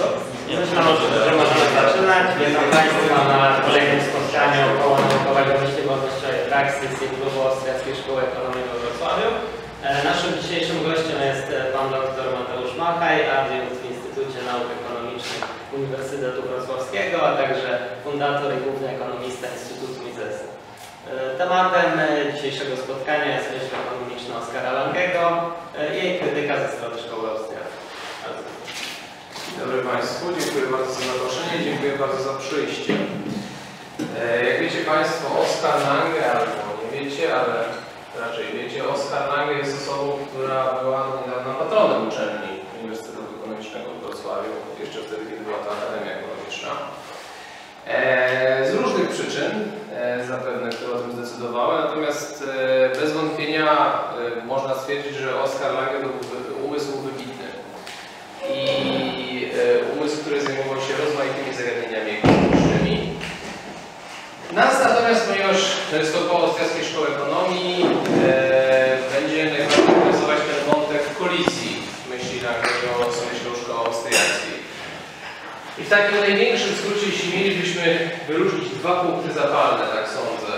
Myślę, że możemy zaczynać. Witam Państwa na kolejnym spotkaniu około naukowego myśli wolnościowej praksy z Klubu Austriackiej Szkoły Ekonomii we Wrocławiu. E, Naszym dzisiejszym gościem jest e, pan dr Mateusz Machaj, adiunkt w Instytucie Nauk Ekonomicznych Uniwersytetu Wrocławskiego, a także fundator i główny ekonomista Instytutu Mises. E, Tematem dzisiejszego spotkania jest myśl ekonomiczna Oskara Langego i jej krytyka ze strony szkoły austriackiej. Dobry Państwu, dziękuję bardzo za zaproszenie, dziękuję bardzo za przyjście. E, Jak wiecie Państwo, Oskar Lange, albo nie wiecie, ale raczej wiecie, Oskar Lange jest osobą, która była niedawno patronem uczelni Uniwersytetu Ekonomicznego w Wrocławiu, jeszcze wtedy, kiedy była to Akademia Ekonomiczna. E, Z różnych przyczyn, e, zapewne, które o tym zdecydowały, natomiast bez wątpienia można stwierdzić, że Oskar Lange był umysł wybitny i umysł, który zajmował się rozmaitymi zagadnieniami ekonomicznymi. Nas natomiast, ponieważ to jest to koło Szkoły Ekonomii, e, będzie najbardziej interesować ten wątek kolizji myśli Langego z myślą szkoły austriackiej. I w takim największym skrócie, jeśli mielibyśmy wyróżnić dwa punkty zapalne, tak sądzę,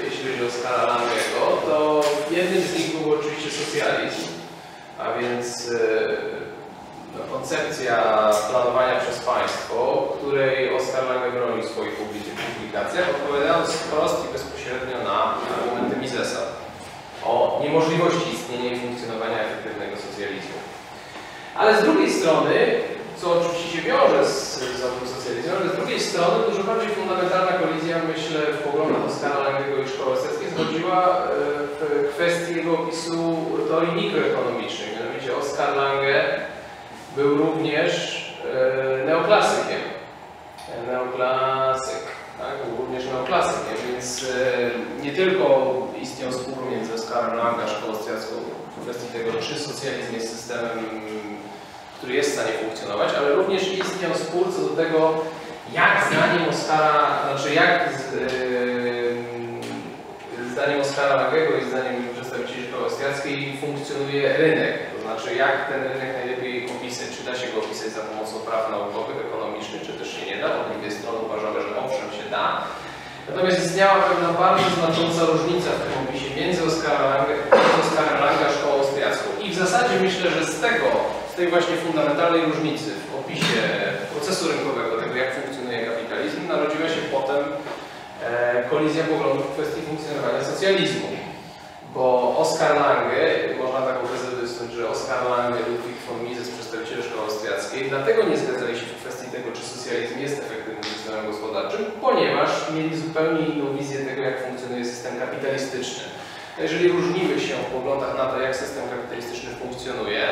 e, jeśli chodzi o Oskara Langego, to jednym z nich był oczywiście socjalizm, a więc e, koncepcja planowania przez państwo, której Oskar Lange bronił w swoich publi- publikacjach, odpowiadając wprost i bezpośrednio na argumenty Misesa o niemożliwości istnienia i funkcjonowania efektywnego socjalizmu. Ale z drugiej strony, co oczywiście się wiąże z, owym socjalizmem, ale z drugiej strony dużo bardziej fundamentalna kolizja, myślę, w poglądach Oskara Langego i szkoły eseckiej zgodziła e, w kwestii jego opisu teorii mikroekonomicznej. Mianowicie Oskar Lange był również e, neoklasykiem. Neoklasyk, tak? Był również neoklasykiem, więc e, nie tylko istniał spór między Oskarem Lange a szkołą austriacką w kwestii tego, czy socjalizm jest systemem, który jest w stanie funkcjonować, ale również istniał spór co do tego, jak zdaniem Oskara, znaczy jak z, e, zdaniem Oskara Langego i zdaniem przedstawicieli szkoły austriackiej funkcjonuje rynek. To znaczy, jak ten rynek najlepiej Czy da się go opisać za pomocą praw naukowych, ekonomicznych, czy też się nie da? Od drugiej strony uważamy, że owszem się da. Natomiast istniała pewna bardzo znacząca różnica w tym opisie między Oskarem Lange, Oskarem Lange a szkołą austriacką. I w zasadzie myślę, że z tego, z tej właśnie fundamentalnej różnicy w opisie procesu rynkowego, tego jak funkcjonuje kapitalizm, narodziła się potem e, kolizja poglądów w kwestii funkcjonowania socjalizmu. Bo Oskar Lange, można taką tezę wysnuć, że Oskar Lange, Ludwig von Mises, przedstawiciele szkoły austriackiej, dlatego nie zgadzali się w kwestii tego, czy socjalizm jest efektywnym systemem gospodarczym, ponieważ mieli zupełnie inną wizję tego, jak funkcjonuje system kapitalistyczny. Jeżeli różnimy się w poglądach na to, jak system kapitalistyczny funkcjonuje,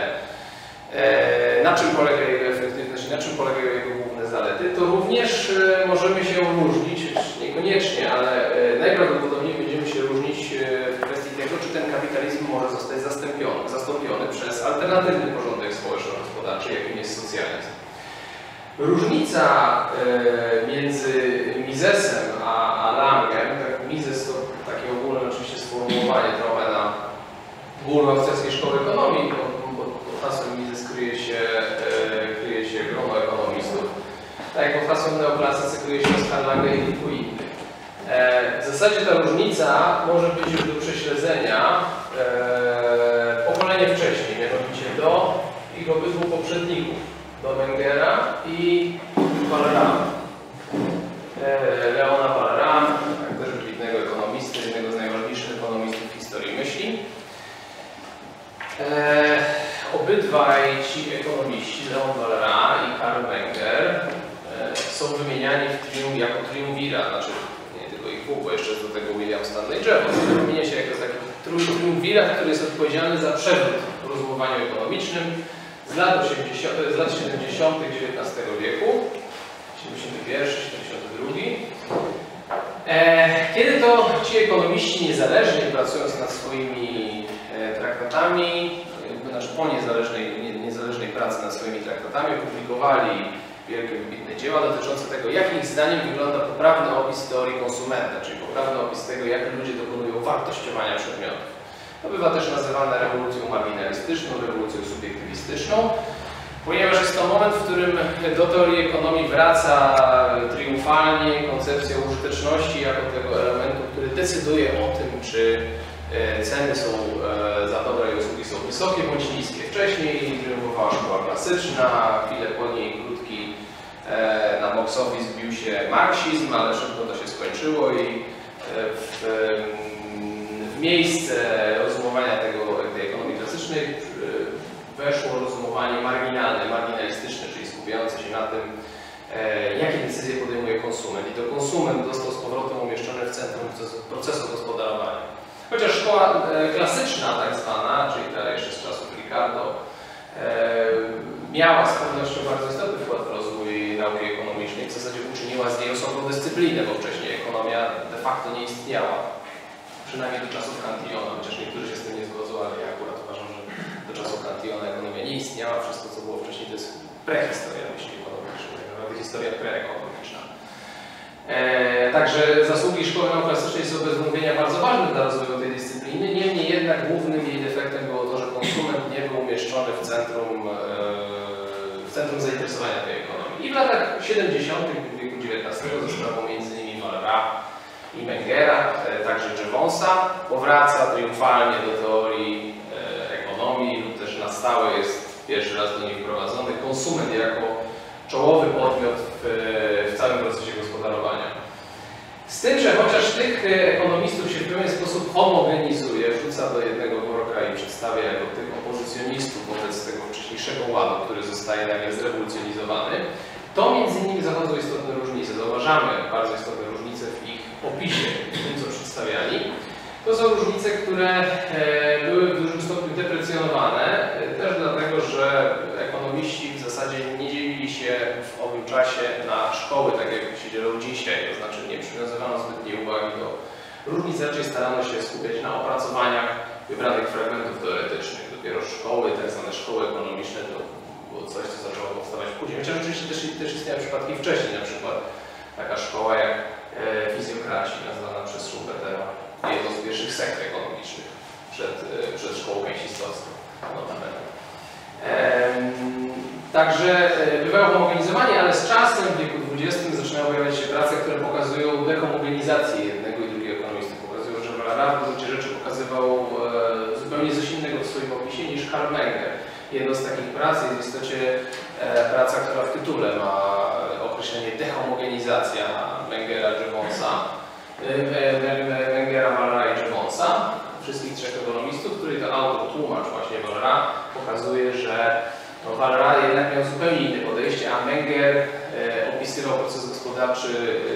e, na czym polega jego efektywność i na czym polegają jego główne zalety, to również e, możemy się różnić, niekoniecznie, ale e, najprawdopodobniej będziemy się różnić e, w kwestii tego, czy ten kapitalizm może zostać zastąpiony, zastąpiony przez alternatywny porządek społeczno-gospodarczy, jakim jest socjalizm. Różnica e, między Misesem a, a Langem, tak Mises to takie ogólne oczywiście sformułowanie trochę na ogólnoaustriackiej szkoły ekonomii, bo pod hasłem Mises kryje się, e, kryje się grono ekonomistów. Tak jak pod hasłem neoklasycy kryje się Oskar Lange i. E, w zasadzie ta różnica może być już do prześledzenia e, pokolenie wcześniej, mianowicie do ich obydwu poprzedników, do Mengera i Valera. E, Leona Valera, tak też wybitnego ekonomisty, jednego z najważniejszych ekonomistów w historii myśli. E, obydwaj ci ekonomiści, Leon Valera i Karl Menger, e, są wymieniani w jako triumvirat, znaczy bo jeszcze do tego William Stanley Jevons, wymienia się jako taki triumvirat, który jest odpowiedzialny za przewrót w rozumowaniu ekonomicznym z lat, 80, z lat 70. XIX wieku, 71, 72. E, Kiedy to ci ekonomiści niezależnie pracując nad swoimi e, traktatami, znaczy po niezależnej, nie- niezależnej pracy nad swoimi traktatami opublikowali wielkie, wybitne dzieła dotyczące tego, jak ich zdaniem wygląda poprawny opis teorii konsumenta, czyli poprawny opis tego, jak ludzie dokonują wartościowania przedmiotów. To bywa też nazywane rewolucją marginalistyczną, rewolucją subiektywistyczną. Ponieważ jest to moment, w którym do teorii ekonomii wraca triumfalnie koncepcja użyteczności jako tego elementu, który decyduje o tym, czy e, ceny są e, za dobra i usługi są wysokie bądź niskie. Wcześniej triumfowała szkoła klasyczna, chwilę po niej na box office zbił się marksizm, ale szybko to się skończyło i w, w miejsce rozumowania tego, tej ekonomii klasycznej weszło rozumowanie marginalne, marginalistyczne, czyli skupiające się na tym, e, jakie decyzje podejmuje konsument. I to konsument został z powrotem umieszczony w centrum procesu gospodarowania. Chociaż szkoła e, klasyczna tak zwana, czyli ta jeszcze z czasów Ricardo, e, miała z pewnością bardzo istotny wkład nauki ekonomicznej, w zasadzie uczyniła z niej osobną dyscyplinę, bo wcześniej ekonomia de facto nie istniała. Przynajmniej do czasów Cantillona, chociaż niektórzy się z tym nie zgodzą, ale ja akurat uważam, że do czasów Cantillona ekonomia nie istniała. Wszystko, co było wcześniej, to jest prehistoria myśli ekonomicznej, tak naprawdę historia preekonomiczna. E, także zasługi szkoły neoklasycznej są bez wątpienia bardzo ważne dla rozwoju tej dyscypliny. Niemniej jednak głównym jej defektem było to, że konsument nie był umieszczony w centrum, e, w centrum zainteresowania tej ekonomii. I w latach 70. wieku XIX za sprawą m.in. Malra i Mengera, e, także Jevonsa, powraca triumfalnie do teorii e, ekonomii lub też na stałe jest pierwszy raz do niej wprowadzony konsument jako czołowy podmiot w, w całym procesie gospodarowania. Z tym, że chociaż tych e, ekonomistów się w pewien sposób homogenizuje, wrzuca do jednego worka i przedstawia jako tych opozycjonistów wobec tego wcześniejszego ładu, który zostaje nagle zrewolucjonizowany, to między nimi zachodzą istotne różnice. Zauważamy bardzo istotne różnice w ich opisie, w tym co przedstawiali. To są różnice, które e, były w dużym stopniu deprecjonowane, e, też dlatego, że ekonomiści w zasadzie nie dzielili się w owym czasie na szkoły, tak jak się dzielą dzisiaj, to znaczy nie przywiązywano zbytniej uwagi do różnic, raczej starano się skupiać na opracowaniach wybranych fragmentów teoretycznych. Dopiero szkoły, tak zwane szkoły ekonomiczne, to było coś, co zaczęło powstawać później. Chociaż oczywiście też, też istniały przypadki wcześniej, na przykład taka szkoła jak e, fizjokraci, nazwana przez Schumpettera, jedną z pierwszych sekt ekonomicznych przed, e, przed szkołą keynesistowską, notabene. Także e, bywało homogenizowanie, ale z czasem w wieku XX zaczynają pojawiać się prace, które pokazują dehomogenizację jednego i drugiego ekonomisty. Pokazują, że Valera w rzeczy pokazywał zupełnie coś innego w swoim opisie niż Karl Menger. Jedną z takich prac jest w istocie praca, która w tytule ma określenie dehomogenizacja Mengera, Jevonsa, Mengera, Valera i Jevonsa, wszystkich trzech ekonomistów, który to autor, tłumacz właśnie Valera, pokazuje, że no, Valera jednak miał zupełnie inne podejście, a Menger e, opisywał proces gospodarczy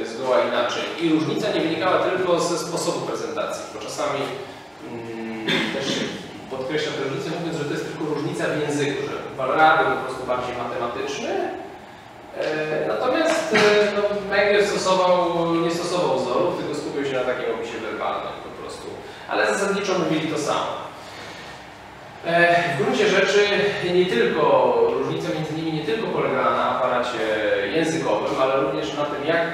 e, zgoła inaczej. I różnica nie wynikała tylko ze sposobu prezentacji, bo czasami mm, też się podkreśla tę różnicę, mówiąc, że to jest tylko różnica w języku, że Valera był po prostu bardziej matematyczny, e, natomiast e, no, stosował, nie stosował wzorów, tylko skupił się na takim opisie werbalnym po prostu. Ale zasadniczo mówili to samo. E, w gruncie rzeczy nie tylko, różnica między nimi nie tylko polegała na aparacie językowym, ale również na tym, jak,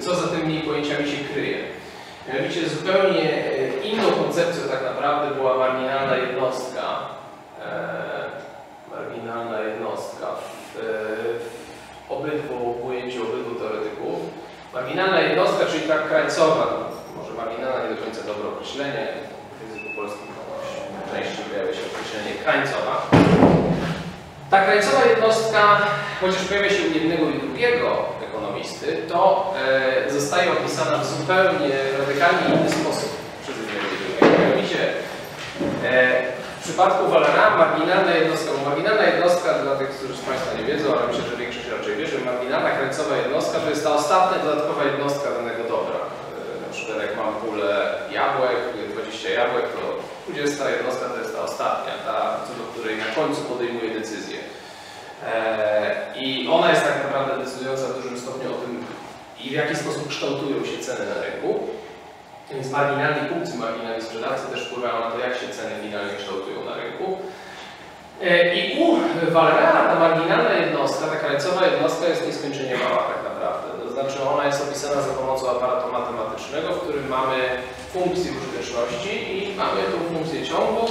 co za tymi pojęciami się kryje. Mianowicie zupełnie inną koncepcją tak naprawdę była marginalna jednostka. Marginalna jednostka w, w obydwu pojęciu obydwu teoretyków. Marginalna jednostka, czyli ta krańcowa, może marginalna nie do końca dobre określenie, w języku polskim częściej pojawia się określenie krańcowa. Ta krańcowa jednostka, chociaż pojawia się u jednego i drugiego ekonomisty, to e, zostaje opisana w zupełnie radykalnie inny sposób przez jednego i drugiego. Mianowicie e, przypadku Valera marginalna jednostka, bo marginalna jednostka dla tych, którzy z Państwa nie wiedzą, ale myślę, że większość raczej wie, że marginalna krańcowa jednostka to jest ta ostatnia dodatkowa jednostka danego dobra. E, na przykład jak mam pulę jabłek, 20 jabłek, to 20 jednostka to jest ta ostatnia, ta, co do której na końcu podejmuje decyzję. Eee, I ona jest tak naprawdę decydująca w dużym stopniu o tym, i w jaki sposób kształtują się ceny na rynku. Więc marginalni kupcy, marginalni sprzedawcy też wpływają na to, jak się ceny finalnie kształtują na rynku. Eee, I u Valera ta marginalna jednostka, ta krańcowa jednostka jest nieskończenie mała tak naprawdę. To znaczy ona jest opisana za pomocą aparatu matematycznego, w którym mamy funkcję użyteczności i mamy tą funkcję ciągu,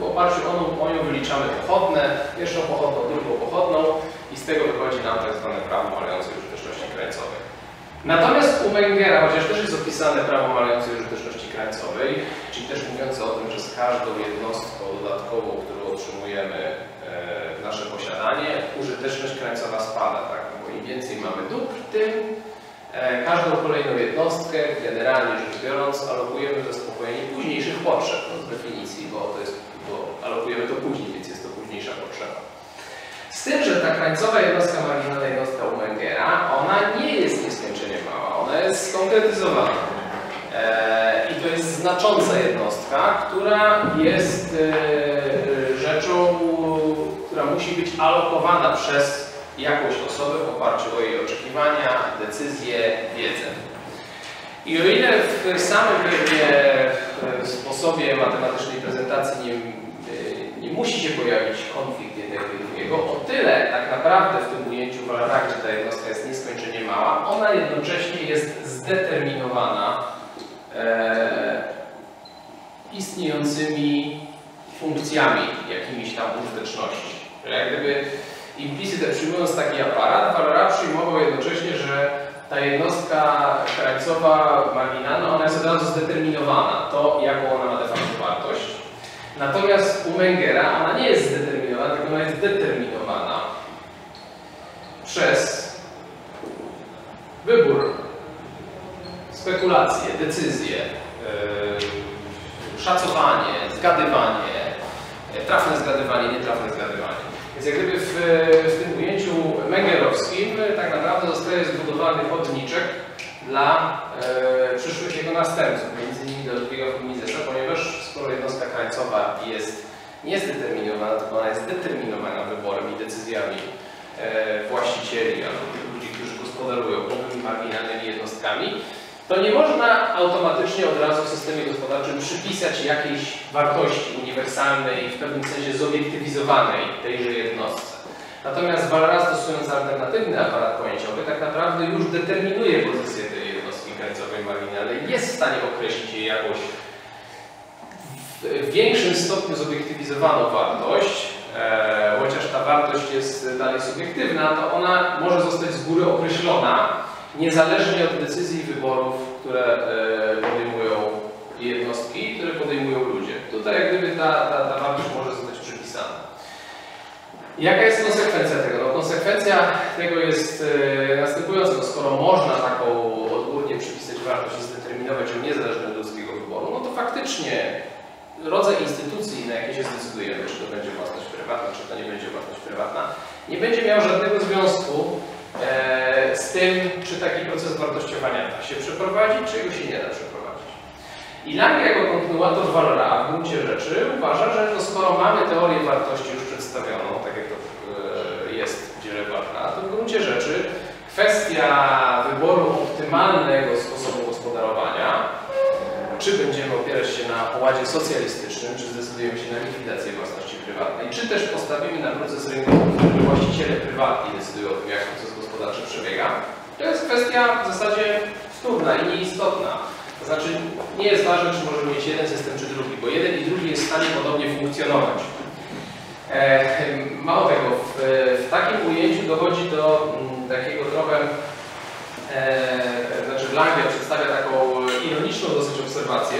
w oparciu o, nią- wyliczamy pochodne, pierwszą pochodną, drugą pochodną i z tego wychodzi nam tak zwane prawo mającej użyteczności krańcowej. Natomiast u Mengera, chociaż też jest opisane prawo mającej użyteczności krańcowej, czyli też mówiące o tym, że z każdą jednostką dodatkową, którą otrzymujemy e, w nasze posiadanie, użyteczność krańcowa spada, tak? Bo im więcej mamy dóbr, tym e, każdą kolejną jednostkę, generalnie rzecz biorąc, alokujemy w zaspokojenie późniejszych potrzeb, no, z definicji, bo to jest, bo alokujemy to później, więc jest to późniejsza potrzeba. Z tym, że ta krańcowa jednostka marginalna jednostka u Mengera, ona nie jest ona jest skonkretyzowana. E, I to jest znacząca jednostka, która jest e, rzeczą, która musi być alokowana przez jakąś osobę w oparciu o jej oczekiwania, decyzje, wiedzę. I o ile w samym pewnie e, sposobie matematycznej prezentacji nie, musi się pojawić konflikt jednego i drugiego, o tyle tak naprawdę w tym ujęciu Wallara, gdzie ta jednostka jest nieskończenie mała, ona jednocześnie jest zdeterminowana e, istniejącymi funkcjami jakimiś tam użyteczności. Jak gdyby implicit przyjmując taki aparat, Valora przyjmował jednocześnie, że ta jednostka krańcowa marginalna, ona jest od razu zdeterminowana, to jaką ona ma de facto. Natomiast u Mengera ona nie jest zdeterminowana, tylko ona jest determinowana przez wybór, spekulacje, decyzje, yy, szacowanie, zgadywanie, yy, trafne zgadywanie, nietrafne zgadywanie. Więc jak gdyby w, w tym ujęciu mengerowskim yy, tak naprawdę zostaje zbudowany chodniczek dla e, przyszłych jego następców, między innymi von Misesa, ponieważ skoro jednostka krańcowa jest niezdeterminowana, tylko ona jest determinowana wyborem i decyzjami e, właścicieli albo tych ludzi, którzy gospodarują nowymi marginalnymi jednostkami, to nie można automatycznie od razu w systemie gospodarczym przypisać jakiejś wartości uniwersalnej w pewnym sensie zobiektywizowanej tejże jednostce. Natomiast Valera stosując alternatywny aparat pojęciowy tak naprawdę już determinuje pozycję tej jednostki krańcowej marginalnej, jest w stanie określić jej jakąś w większym stopniu zobiektywizowaną wartość, e, chociaż ta wartość jest dalej subiektywna, to ona może zostać z góry określona, niezależnie od decyzji i wyborów, które e, podejmują jednostki, które podejmują ludzie. Tutaj jak gdyby ta, ta, ta wartość może. Jaka jest konsekwencja tego? No, konsekwencja tego jest e, następująca. No, skoro można taką odgórnie przypisać wartość i zdeterminować ją niezależnie od ludzkiego wyboru, no to faktycznie rodzaj instytucji, na jakie się zdecydujemy, czy to będzie własność prywatna, czy to nie będzie własność prywatna, nie będzie miał żadnego związku e, z tym, czy taki proces wartościowania da się przeprowadzić, czy go się nie da przeprowadzić. I Lange jako kontynuator Valora w gruncie rzeczy uważa, że no skoro mamy teorię wartości już przedstawioną, tak jak to e, jest w dziele Valora, to w gruncie rzeczy kwestia wyboru optymalnego sposobu gospodarowania, czy będziemy opierać się na poładzie socjalistycznym, czy zdecydujemy się na likwidację własności prywatnej, czy też postawimy na proces rynkowy, w którym właściciele prywatni decydują o tym, jak proces gospodarczy przebiega, to jest kwestia w zasadzie wtórna i nieistotna. To znaczy nie jest ważne, czy możemy mieć jeden system, czy drugi, bo jeden i drugi jest w stanie podobnie funkcjonować. E, mało tego, w, w takim ujęciu dochodzi do mm, takiego trochę e, znaczy Lange przedstawia taką ironiczną dosyć obserwację,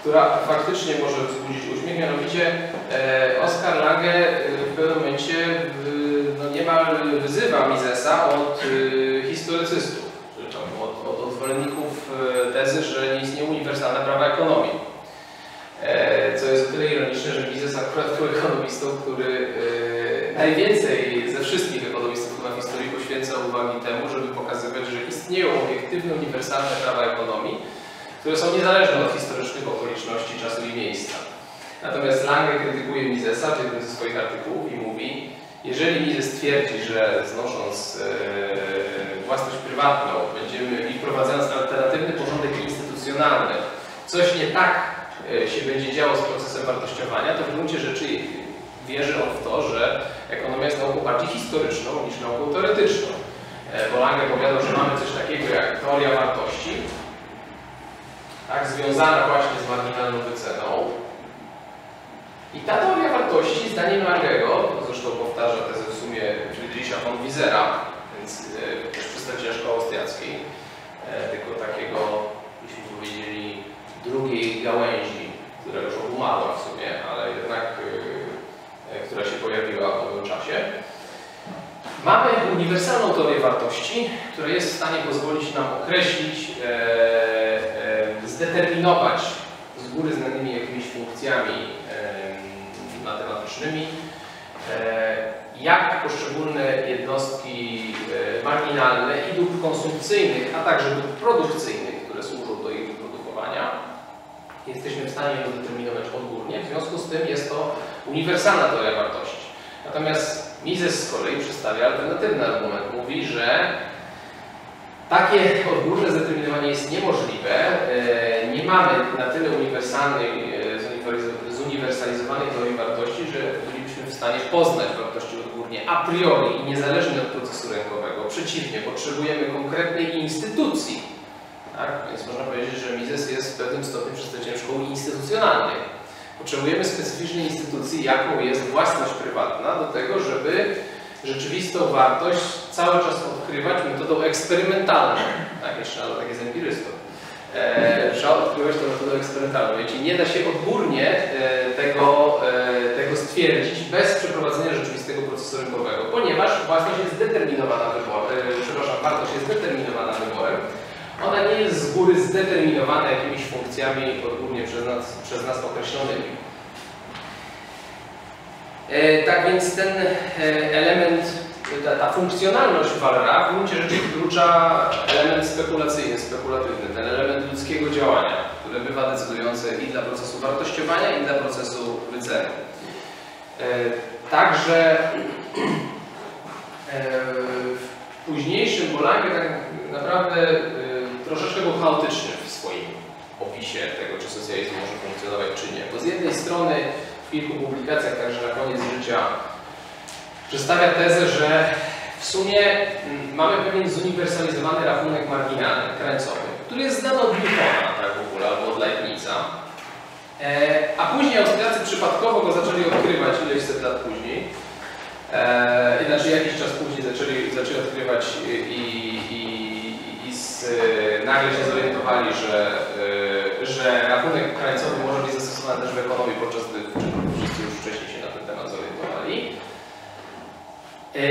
która faktycznie może wzbudzić uśmiech, mianowicie e, Oskar Lange e, w pewnym momencie w, no niemal wyzywa Misesa od e, historycystów, czyli tam od, od, od zwolenników e, tezy, że nie istnieją uniwersalne prawa ekonomii. E, co jest o tyle ironiczne, że Mises akurat był ekonomistą, który e, najwięcej ze wszystkich ekonomistów chyba w historii poświęca uwagi temu, żeby pokazywać, że istnieją obiektywne, uniwersalne prawa ekonomii, które są niezależne od historycznych okoliczności, czasu i miejsca. Natomiast Lange krytykuje Misesa w jednym ze swoich artykułów i mówi, jeżeli Mises twierdzi, że znosząc e, własność prywatną będziemy i wprowadzając coś nie tak e, się będzie działo z procesem wartościowania, to w gruncie rzeczy wierzy on w to, że ekonomia jest nauką bardziej historyczną niż nauką teoretyczną. E, Bo Lange powiadał, że mamy coś takiego jak teoria wartości, tak, związana właśnie z marginalną wyceną. I ta teoria wartości, zdaniem Langego, zresztą powtarza tezę w sumie Friedricha von Wiesera, więc e, też przedstawiciela szkoły austriackiej, tylko takiego, powiedzieli, drugiej gałęzi, która już umarła w sumie, ale jednak e, e, która się pojawiła w nowym czasie. Mamy uniwersalną teorię wartości, która jest w stanie pozwolić nam określić, e, e, zdeterminować z góry znanymi jakimiś funkcjami e, matematycznymi, jak poszczególne jednostki e, marginalne i dóbr konsumpcyjnych, a także dóbr produkcyjnych, wyprodukowania, jesteśmy w stanie to determinować odgórnie. W związku z tym jest to uniwersalna teoria wartości. Natomiast Mises z kolei przedstawia alternatywny argument. Mówi, że takie odgórne zdeterminowanie jest niemożliwe. E, Nie mamy na tyle uniwersalnej, e, zuniwersalizowanej teorii wartości, że bylibyśmy w stanie poznać wartości odgórnie a priori i niezależnie od procesu rękowego. Przeciwnie, potrzebujemy konkretnej instytucji. Tak? Więc można powiedzieć, że Mises jest w pewnym stopniu przedstawicielem szkoły instytucjonalnej. Potrzebujemy specyficznej instytucji, jaką jest własność prywatna, do tego, żeby rzeczywistą wartość cały czas odkrywać metodą eksperymentalną. Tak, jeszcze ale tak jest empirystą. E, trzeba odkrywać to metodą eksperymentalną. Wiecie, nie da się odgórnie e, tego, e, tego stwierdzić bez przeprowadzenia rzeczywistego procesu rynkowego, ponieważ własność jest zdeterminowana wyborem, przepraszam, wartość jest zdeterminowana wyborem. Ona nie jest z góry zdeterminowana jakimiś funkcjami odgórnie przez nas, przez nas określonymi. E, tak więc ten e, element, ta, ta funkcjonalność Walra w gruncie rzeczy wyklucza element spekulacyjny, spekulatywny, ten element ludzkiego działania, które bywa decydujące i dla procesu wartościowania, i dla procesu wyceny. E, Także e, w późniejszym Bolangie tak naprawdę e, troszeczkę był chaotyczny w swoim opisie tego, czy socjalizm może funkcjonować, czy nie. Bo z jednej strony w kilku publikacjach, także na koniec życia, przedstawia tezę, że w sumie mm, mamy pewien zuniwersalizowany rachunek marginalny, krańcowy, który jest znany od Newtona, tak w ogóle, albo od Leibniza. E, a później Austriacy przypadkowo go zaczęli odkrywać ileś set lat później. E, znaczy jakiś czas później zaczęli, zaczęli odkrywać i, i, nagle się zorientowali, że, e, że rachunek krańcowy może być zastosowany też w ekonomii, podczas gdy wszyscy już wcześniej się na ten temat zorientowali. E,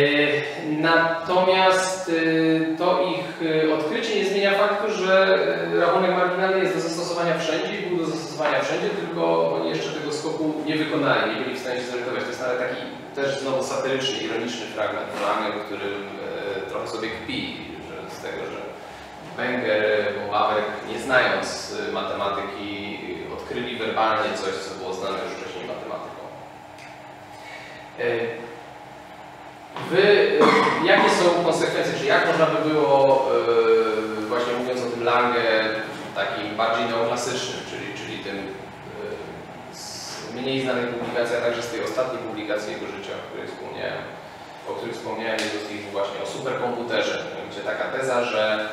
Natomiast e, to ich odkrycie nie zmienia faktu, że rachunek marginalny jest do zastosowania wszędzie i był do zastosowania wszędzie, tylko oni jeszcze tego skoku nie wykonali, nie byli w stanie się zorientować. To jest nawet taki też znowu satyryczny, ironiczny fragment którym e, trochę sobie kpi z tego, że Wenger, Haber, nie znając e, matematyki, odkryli werbalnie coś, co było znane już wcześniej matematyką. E, Wy, y, jakie są konsekwencje, czy jak można by było, y, właśnie mówiąc o tym Lange, takim bardziej neoklasycznym, czyli, czyli tym y, z mniej znanych publikacji, a także z tej ostatniej publikacji jego życia, o której wspomniałem, o której wspomniałem, nich właśnie o superkomputerze, gdzie taka teza, że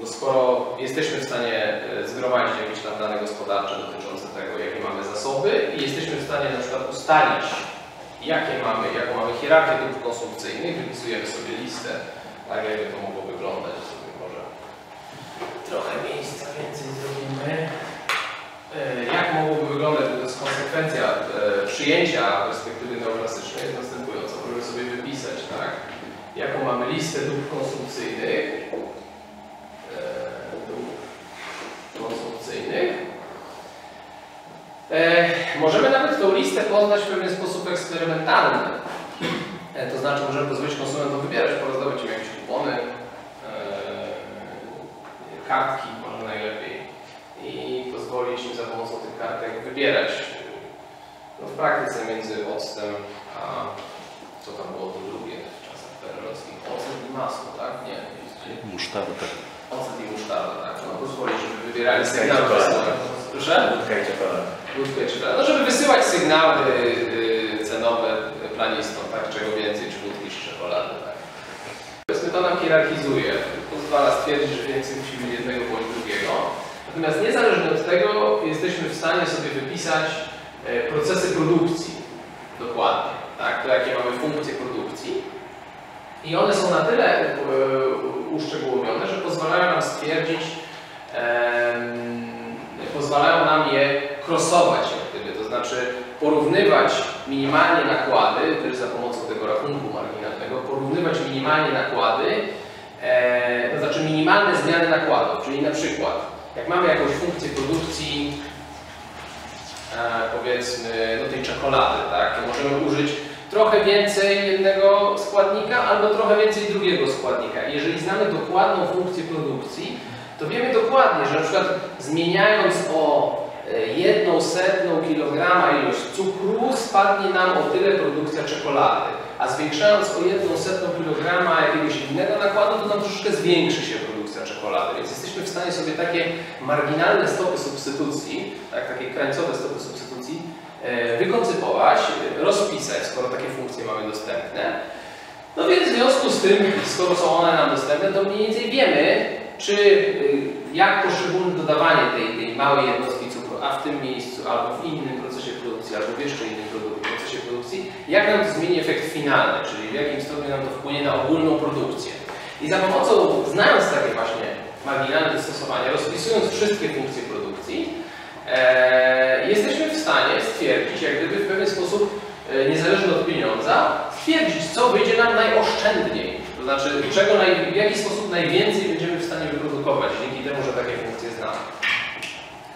no skoro jesteśmy w stanie e, zgromadzić jakieś tam dane gospodarcze dotyczące tego, jakie mamy zasoby i jesteśmy w stanie na przykład ustalić jakie mamy, jaką mamy hierarchię dóbr konsumpcyjnych, wypisujemy sobie listę, tak jakby to mogło wyglądać, sobie może trochę miejsca więcej zrobimy. E, Jak mogłoby wyglądać, to jest konsekwencja e, przyjęcia perspektywy neoklasycznej jest następująca. Możemy sobie wypisać, tak, jaką mamy listę dóbr konsumpcyjnych, e, dóbr konsumpcyjnych, E, możemy nawet tą listę poznać w pewien sposób eksperymentalny. E, to znaczy możemy pozwolić konsumentom wybierać, porozdawać im jakieś kupony, e, kartki może najlepiej i pozwolić im za pomocą tych kartek wybierać no, w praktyce między octem a co tam było to drugie w czasach perelowskich? Ocet i masło, tak? Nie. Musztarda. Ocet i musztarda, tak? No, pozwolić, żeby wybierali Wódka i sygnały. czekolada. Proszę? Wódka i czekolada. No, żeby wysyłać sygnały y, cenowe planistom, tak, czego więcej, czy wódki, czy czekolady, tak. Powiedzmy, to nam hierarchizuje, pozwala stwierdzić, że więcej musi być jednego bądź drugiego. Natomiast niezależnie od tego jesteśmy w stanie sobie wypisać e, procesy produkcji. Dokładnie. Tak, to jakie mamy funkcje produkcji. I one są na tyle e, uszczegółowione, że pozwalają nam stwierdzić, pozwalają nam je gdyby, to znaczy porównywać minimalnie nakłady, też za pomocą tego rachunku marginalnego, porównywać minimalnie nakłady, e, to znaczy minimalne zmiany nakładów, czyli na przykład, jak mamy jakąś funkcję produkcji, e, powiedzmy, no tej czekolady, tak, to możemy użyć trochę więcej jednego składnika albo trochę więcej drugiego składnika. Jeżeli znamy dokładną funkcję produkcji, to wiemy dokładnie, że na przykład zmieniając o e, jedną setną kilograma ilość cukru, spadnie nam o tyle produkcja czekolady. A zwiększając o jedną setną kilograma jakiegoś innego nakładu, to nam troszeczkę zwiększy się produkcja czekolady. Więc jesteśmy w stanie sobie takie marginalne stopy substytucji, tak, takie krańcowe stopy substytucji, e, wykoncypować, rozpisać, skoro takie funkcje mamy dostępne. No więc w związku z tym, skoro są one nam dostępne, to mniej więcej wiemy, czy y, jak poszczególne dodawanie tej, tej małej jednostki cukru, a w tym miejscu, albo w innym procesie produkcji, albo w jeszcze innym procesie produkcji, jak nam to zmieni efekt finalny, czyli w jakim stopniu nam to wpłynie na ogólną produkcję. I za pomocą, znając takie właśnie marginalne dostosowania, rozpisując wszystkie funkcje produkcji, e, jesteśmy w stanie stwierdzić, jak gdyby w pewien sposób, e, niezależnie od pieniądza, stwierdzić, co wyjdzie nam najoszczędniej. Znaczy, czego naj, w jaki sposób najwięcej będziemy w stanie wyprodukować dzięki temu, że takie funkcje znamy.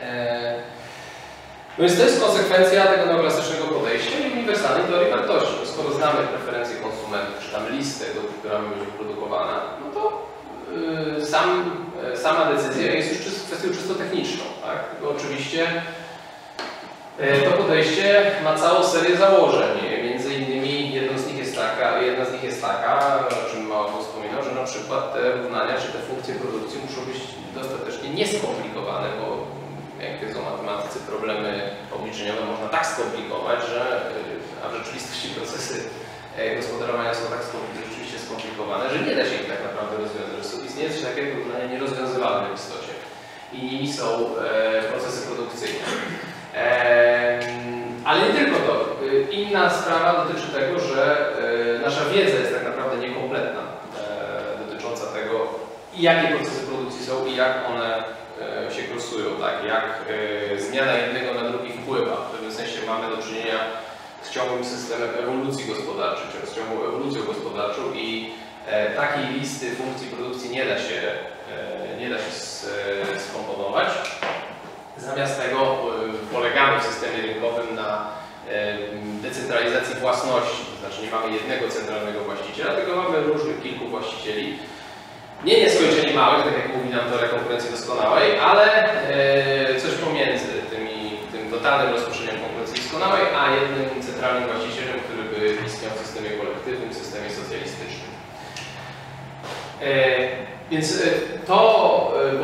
E, no więc to jest konsekwencja tego neoklasycznego podejścia i uniwersalnej teorii wartości. No skoro znamy preferencje konsumentów, czy tam listę, która być wyprodukowana, no to yy, sam, yy, sama decyzja jest już czysto, kwestią czysto techniczną. Tak? Tylko oczywiście yy, to podejście ma całą serię założeń. Między innymi jedną z nich jest taka, jedna z nich jest taka, o czym mało wspominał, że na przykład te równania czy te funkcje produkcji muszą być dostatecznie nieskomplikowane, bo jak wiedzą matematycy, problemy obliczeniowe można tak skomplikować, że a w rzeczywistości procesy e, gospodarowania są tak rzeczywiście skomplikowane, że nie da się ich tak naprawdę rozwiązać. Są- istnieje coś takiego równania nierozwiązywalne w istocie. I nimi są e, procesy produkcyjne. Ale nie tylko to. Y, Inna sprawa dotyczy tego, że e, nasza wiedza jest tak jakie procesy produkcji są i jak one e, się krosują, tak? jak e, zmiana jednego na drugi wpływa. W pewnym sensie mamy do czynienia z ciągłym systemem ewolucji gospodarczej, czy z ciągłą ewolucją gospodarczą i e, takiej listy funkcji produkcji nie da się, nie da się skomponować. Zamiast tego polegamy w systemie rynkowym na decentralizacji własności, to znaczy nie mamy jednego centralnego właściciela, tylko mamy różnych kilku właścicieli, nie nieskończenie małych, tak jak mówi nam teoria konkurencji doskonałej, ale e, coś pomiędzy tymi, tym totalnym rozproszeniem konkurencji doskonałej, a jednym centralnym właścicielem, który by istniał w systemie kolektywnym, w systemie socjalistycznym. E, więc e, to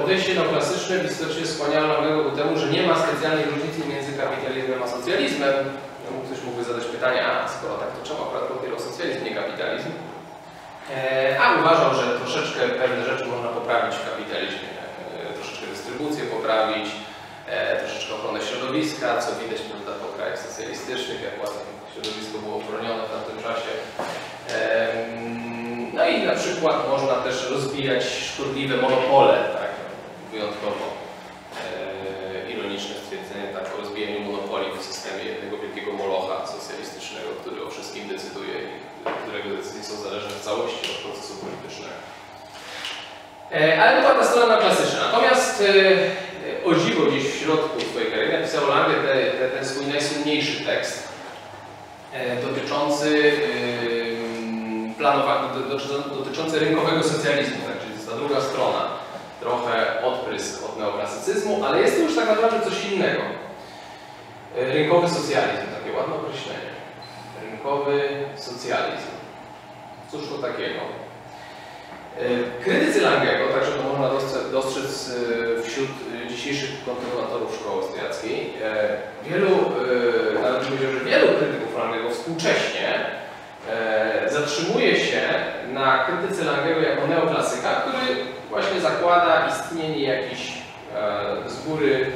podejście neoklasyczne w istocie skłaniało temu, że nie ma specjalnej różnicy między kapitalizmem a socjalizmem. No, ktoś mógłby zadać pytanie, a skoro tak, to czemu akurat dopiero socjalizm, nie kapitalizm? E, A uważał, że troszeczkę pewne rzeczy można poprawić w kapitalizmie. E, Troszeczkę dystrybucję poprawić, e, troszeczkę ochronę środowiska, co widać prawda, po krajach socjalistycznych, jak ładnie środowisko było chronione w tamtym czasie. No i na przykład można też rozbijać szkodliwe monopole, tak, wyjątkowo ironiczne stwierdzenie, tak, o rozbijaniu monopoli w systemie jednego wielkiego molocha socjalistycznego, który o wszystkim decyduje którego decyzje są zależne w całości od procesu politycznego. E, Ale to była ta strona klasyczna. Natomiast e, o dziwo gdzieś w środku swojej kariery napisał Lange te, te, ten swój najsłynniejszy tekst e, dotyczący planowania, do- dotyczący- rynkowego socjalizmu, tak, czyli to jest ta druga strona. Trochę odprysk od neoklasycyzmu, ale jest to już tak naprawdę coś innego. E, Rynkowy socjalizm, takie ładne określenie. Rynkowy socjalizm. Cóż to takiego? E, Krytycy Langego, także to można dostrzec, e, wśród e, dzisiejszych kontynuatorów szkoły austriackiej, wielu, nawet powiedział, że wielu krytyków Langego współcześnie zatrzymuje się na krytyce Langego jako neoklasyka, który właśnie zakłada istnienie jakichś z góry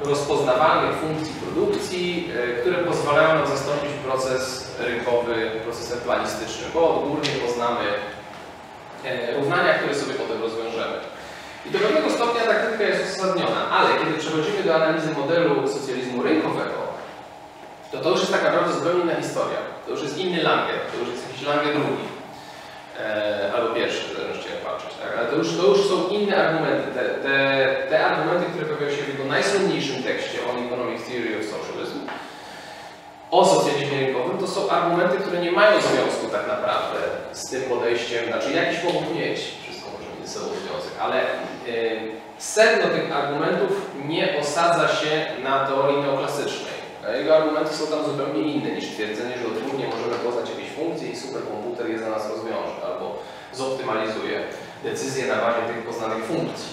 rozpoznawalnych funkcji produkcji, e, które pozwalają nam zastąpić proces rynkowy procesem planistycznym, bo odgórnie poznamy e, równania, które sobie potem rozwiążemy. I do pewnego stopnia ta krytyka jest uzasadniona, ale kiedy przechodzimy do analizy modelu socjalizmu rynkowego, to to już jest tak naprawdę zupełnie inna historia. To już jest inny Langer, to już jest jakiś Langer drugi. E, albo pierwszy, w zależności patrzeć. Tak? Ale to już, to już są inne argumenty. Te, te, te argumenty, które pojawiają się w jego najsłynniejszym tekście On Economic Theory of Socialism o socjalizmie rynkowym, to są argumenty, które nie mają związku tak naprawdę z tym podejściem, znaczy jakiś mogą mieć, wszystko może mieć ze sobą związek, ale e, sedno tych argumentów nie osadza się na teorii neoklasycznej. A Jego argumenty są tam zupełnie inne niż twierdzenie, że odgórnie możemy poznać jakieś funkcje i superkomputer je za nas rozwiąże albo zoptymalizuje decyzje na bazie tych poznanych funkcji.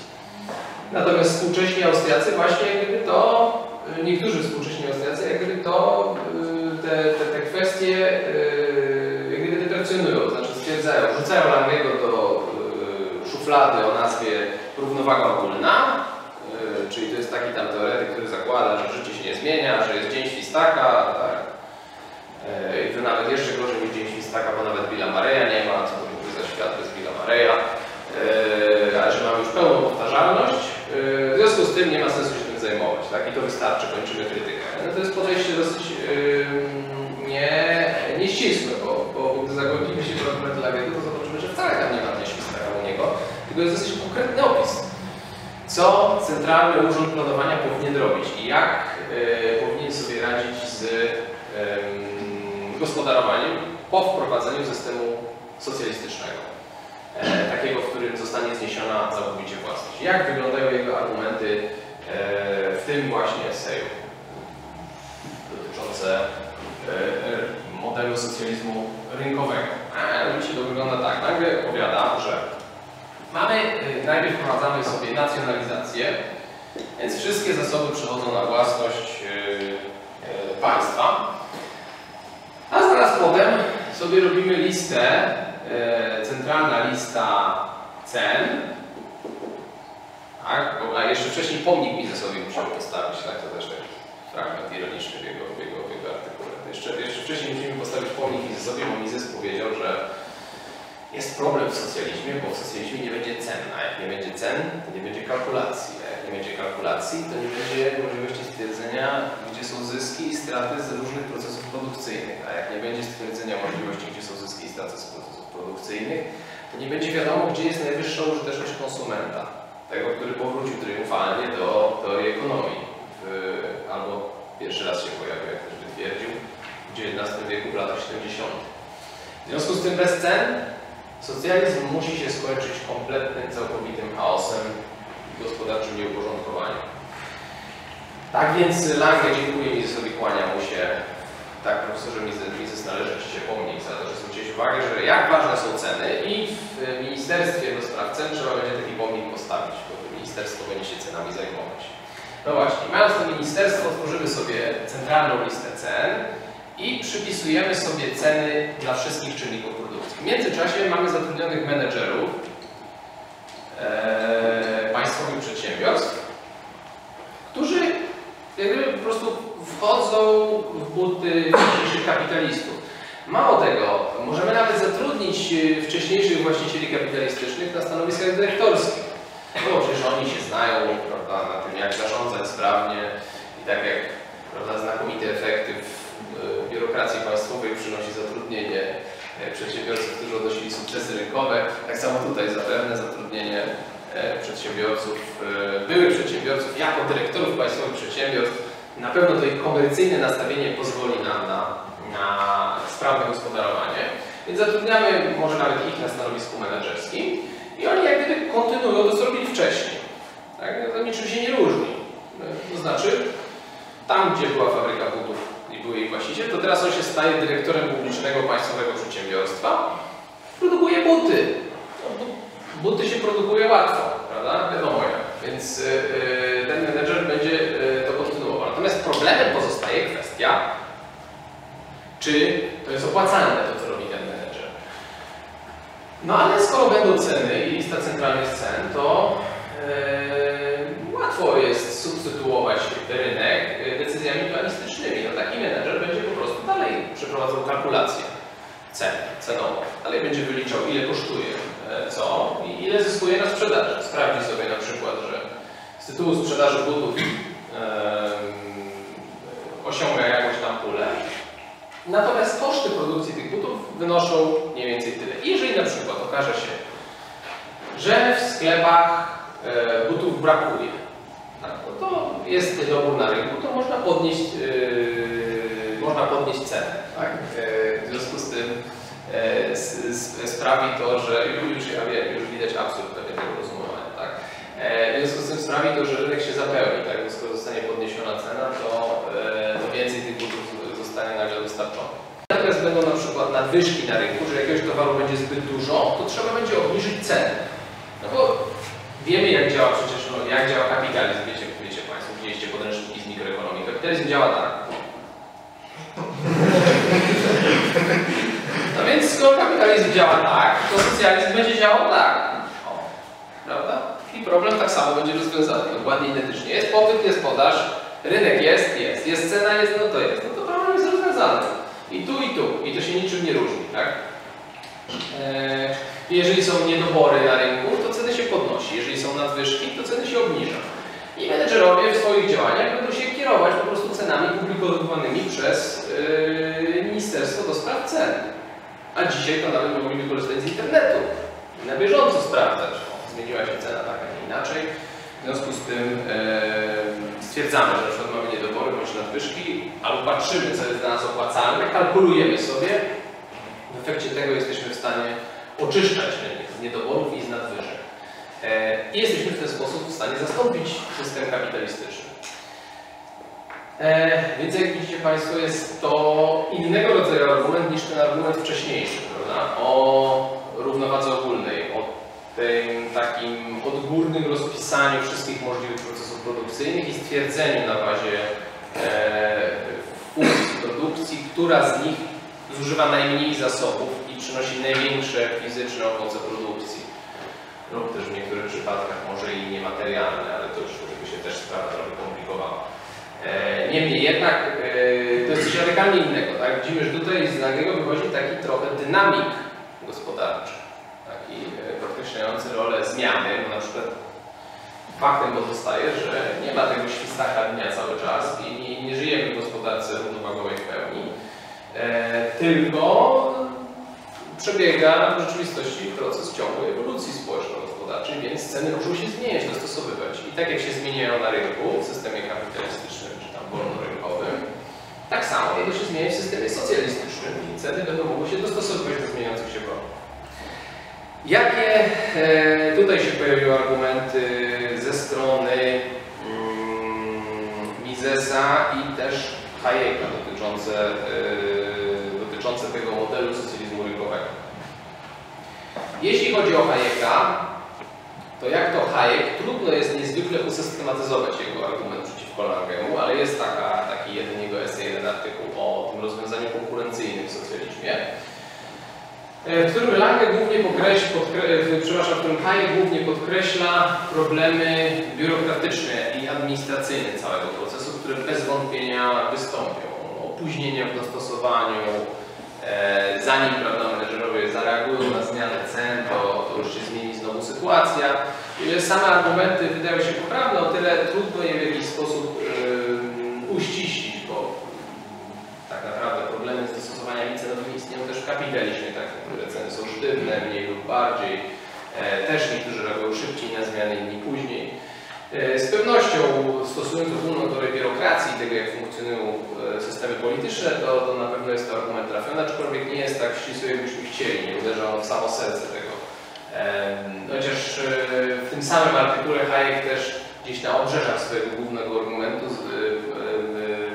Natomiast współcześni Austriacy właśnie jak gdyby to, y, niektórzy współcześni Austriacy jak gdyby to, y, te, te, te kwestie y, jak gdyby deprecjonują, znaczy stwierdzają, rzucają Langego do szuflady o nazwie równowaga ogólna, czyli to jest taki tam teoretyk, który zakłada, że życie się nie zmienia, że jest dzień świstaka, tak. Y, I to nawet jeszcze gorzej niż dzień świstaka, bo nawet Billa Mareya nie ma, co to ogóle za świat bez Billa Mareya, y, ale że mamy już pełną powtarzalność, w związku z tym nie ma sensu się tym zajmować, tak? I to wystarczy, kończymy krytykę. No to jest podejście dosyć nie, nieścisłe, bo, bo gdy zagłębimy się w argumenty Lagego, to zobaczymy, że wcale tam nie ma dnia świstaka u niego, tylko jest dosyć Centralny Urząd Planowania powinien robić i jak y, powinien sobie radzić z gospodarowaniem po wprowadzeniu systemu socjalistycznego. E, takiego, w którym zostanie zniesiona całkowicie własność. Jak wyglądają jego argumenty e, w tym właśnie eseju dotyczące e, modelu socjalizmu rynkowego. A mianowicie to wygląda tak. Nagle opowiada, że Mamy, y, najpierw wprowadzamy sobie nacjonalizację, więc wszystkie zasoby przechodzą na własność y, y, państwa. A zaraz potem sobie robimy listę, centralna lista cen. Tak? A jeszcze wcześniej pomnik mi ze sobie musiał postawić, tak? To też taki fragment ironiczny w jego, w jego, w jego artykule. Jeszcze, jeszcze wcześniej musimy postawić pomnik mi ze sobie, bo Mises powiedział, że jest problem w socjalizmie, bo w socjalizmie nie będzie cen, a jak nie będzie cen, to nie będzie kalkulacji, a jak nie będzie kalkulacji, to nie będzie możliwości stwierdzenia, gdzie są zyski i straty z różnych procesów produkcyjnych, a jak nie będzie stwierdzenia możliwości, gdzie są zyski i straty z procesów produkcyjnych, to nie będzie wiadomo, gdzie jest najwyższa użyteczność konsumenta, tego, który powrócił triumfalnie do teorii ekonomii, w, albo pierwszy raz się pojawił, jak ktoś by twierdził, w XIX wieku, w latach 70. W związku z tym bez cen Socjalizm musi się skończyć kompletnym, całkowitym chaosem i gospodarczym nieuporządkowaniem. Tak więc Lange dziękuję Mizesowi, kłania mu się. Tak, profesorze Mizes, należy Ci się pomnieć za to, że zwróciłeś uwagę, że jak ważne są ceny i w Ministerstwie do Spraw Cen trzeba będzie taki pomnik postawić, bo ministerstwo będzie się cenami zajmować. No właśnie, mając to ministerstwo, tworzymy sobie centralną listę cen i przypisujemy sobie ceny dla wszystkich czynników w międzyczasie mamy zatrudnionych menedżerów e, państwowych przedsiębiorstw, którzy jakby po prostu wchodzą w buty wcześniejszych kapitalistów. Mało tego, możemy nawet zatrudnić e, wcześniejszych właścicieli kapitalistycznych na stanowiskach dyrektorskich. Bo przecież oni się znają prawda, na tym, jak zarządzać sprawnie i tak jak prawda, znakomite efekty w biurokracji państwowej przynosi zatrudnienie E, przedsiębiorców, którzy odnosili sukcesy rynkowe. Tak samo tutaj zapewne zatrudnienie e, przedsiębiorców, e, byłych przedsiębiorców jako dyrektorów państwowych przedsiębiorstw. Na pewno to ich komercyjne nastawienie pozwoli nam na, na sprawne gospodarowanie. Więc zatrudniamy może nawet ich na stanowisku menedżerskim i oni jak gdyby kontynuują to, co robili wcześniej. Tak? To niczym się nie różni. To znaczy, tam gdzie była fabryka butów był jej właściciel, to teraz on się staje dyrektorem publicznego państwowego przedsiębiorstwa. Produkuje buty. No, buty się produkuje łatwo, prawda? Wiadomo jak. Więc yy, ten menedżer będzie yy, to kontynuował. Natomiast problemem pozostaje kwestia, czy to jest opłacalne to, co robi ten menedżer. No ale skoro będą ceny i lista centralnych cen, to yy, łatwo jest substytuować rynek decyzjami planistycznymi. No taki menedżer będzie po prostu dalej przeprowadzał kalkulację cen, cenową. Dalej będzie wyliczał, ile kosztuje e, co i ile zyskuje na sprzedaży. Sprawdzi sobie na przykład, że z tytułu sprzedaży butów em, osiąga jakąś tam pulę. Natomiast koszty produkcji tych butów wynoszą mniej więcej tyle. I jeżeli na przykład okaże się, że w sklepach e, butów brakuje, to jest niedobór na rynku, to można podnieść, e, można podnieść cenę. Tak? E, w związku z tym e, sprawi to, że już, już widać absurd pewnie tego rozumowania. Tak? E, w związku z tym sprawi to, że rynek się zapełni, tak? Skoro zostanie podniesiona cena, to, więcej tych butów zostanie nagle dostarczone. Natomiast będą na przykład nadwyżki na rynku, że jakiegoś towaru będzie zbyt dużo, to trzeba będzie obniżyć ceny. No bo wiemy jak działa przecież, no, jak działa kapitalizm, wiecie, widzieliście podręczniki z mikroekonomii. Kapitalizm działa tak. No więc skoro kapitalizm działa tak, to socjalizm będzie działał tak. O, prawda? I problem tak samo będzie rozwiązany, dokładnie identycznie. Jest popyt, jest podaż, rynek jest, jest, jest cena, jest, no to jest. No to problem jest rozwiązany. I tu, i tu. I to się niczym nie różni, tak? Eee, jeżeli są niedobory na rynku, to ceny się podnosi. Jeżeli są nadwyżki, to ceny się obniża. I menedżerowie w swoich działaniach będą się kierować po prostu cenami publikowanymi przez yy, Ministerstwo do Spraw Cen. A dzisiaj to nawet mogliby korzystać z internetu i na bieżąco sprawdzać. Zmieniła się cena tak, a nie inaczej. W związku z tym yy, stwierdzamy, że na przykład mamy niedobory bądź nadwyżki, albo patrzymy, co jest dla nas opłacalne, kalkulujemy sobie. W efekcie tego jesteśmy w stanie oczyszczać rynek z niedoborów i z nadwyżek. E, I jesteśmy w ten sposób w stanie zastąpić system kapitalistyczny. E, więc jak widzicie Państwo, jest to innego rodzaju argument niż ten argument wcześniejszy, prawda? O równowadze ogólnej, o tym takim odgórnym rozpisaniu wszystkich możliwych procesów produkcyjnych i stwierdzeniu na bazie e, funkcji produkcji, która z nich zużywa najmniej zasobów i przynosi największe fizyczne owoce produkcji. Lub też w niektórych przypadkach może i niematerialne, ale to już żeby się też sprawa trochę komplikowała. E, Niemniej jednak e, to jest coś radykalnie innego. Tak? Widzimy, że tutaj z nagiego wychodzi taki trochę dynamik gospodarczy, taki e, podkreślający rolę zmiany, bo na przykład faktem pozostaje, że nie ma tego świstaka dnia cały czas i nie, nie żyjemy w gospodarce równowagowej w pełni, e, tylko przebiega w rzeczywistości proces ciągłej ewolucji więc ceny muszą się zmieniać, dostosowywać. I tak jak się zmieniają na rynku, w systemie kapitalistycznym czy tam wolnorynkowym, tak samo będą się zmieniać w systemie socjalistycznym i ceny będą mogły się dostosowywać do zmieniających się warunków. Jakie e, tutaj się pojawiły argumenty ze strony mm, Misesa i też Hayeka dotyczące, e, dotyczące tego modelu socjalizmu rynkowego? Jeśli chodzi o Hayeka, to jak to Hayek, trudno jest niezwykle usystematyzować jego argument przeciwko Langemu, ale jest taka, taki jeden jego esej, jeden artykuł o tym rozwiązaniu konkurencyjnym w socjalizmie, e, w którym Lange głównie podkreśla, podkre, e, przepraszam, w którym Hayek głównie podkreśla problemy biurokratyczne i administracyjne całego procesu, które bez wątpienia wystąpią. Opóźnienia w dostosowaniu, zanim prawda, menedżerowie zareagują na zmianę cen, to, to już się zmieni znowu sytuacja. I same argumenty wydają się poprawne, o tyle trudno je w jakiś sposób yy, uściślić, bo tak naprawdę problemy z dostosowaniem cenowymi istnieją też w kapitalizmie, tak? Niektóre ceny są sztywne, mniej lub bardziej. E, też niektórzy reagują szybciej na zmiany, inni później. E, Z pewnością stosując ogólną teorię biurokracji, tego jak funkcjonują e, systemy polityczne, to, to na pewno jest to argument trafiony, aczkolwiek nie jest tak ścisły, jakbyśmy chcieli, nie uderza on w samo serce tego. Chociaż e, w tym samym artykule Hayek też gdzieś na obrzeżach swojego głównego argumentu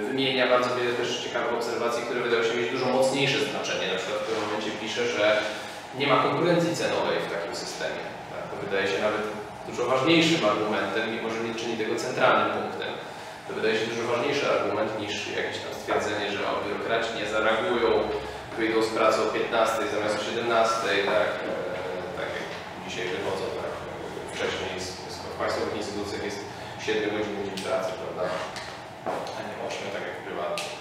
wymienia bardzo wiele też ciekawych obserwacji, które wydają się mieć dużo mocniejsze znaczenie. Na przykład w którym momencie pisze, że nie ma konkurencji cenowej w takim systemie. Tak? To wydaje się nawet dużo ważniejszym argumentem, mimo że nie czyni tego centralnym punktem. To wydaje się dużo ważniejszy argument niż jakieś tam stwierdzenie, że o, biurokraci nie zareagują, wyjdą z pracy o 15 zamiast o 17, tak, e, tak jak dzisiaj wychodzą, tak. Wcześniej z, z, państwowych instytucjach jest 7 godzin godzin pracy, prawda? właśnie tak jak prywatnych.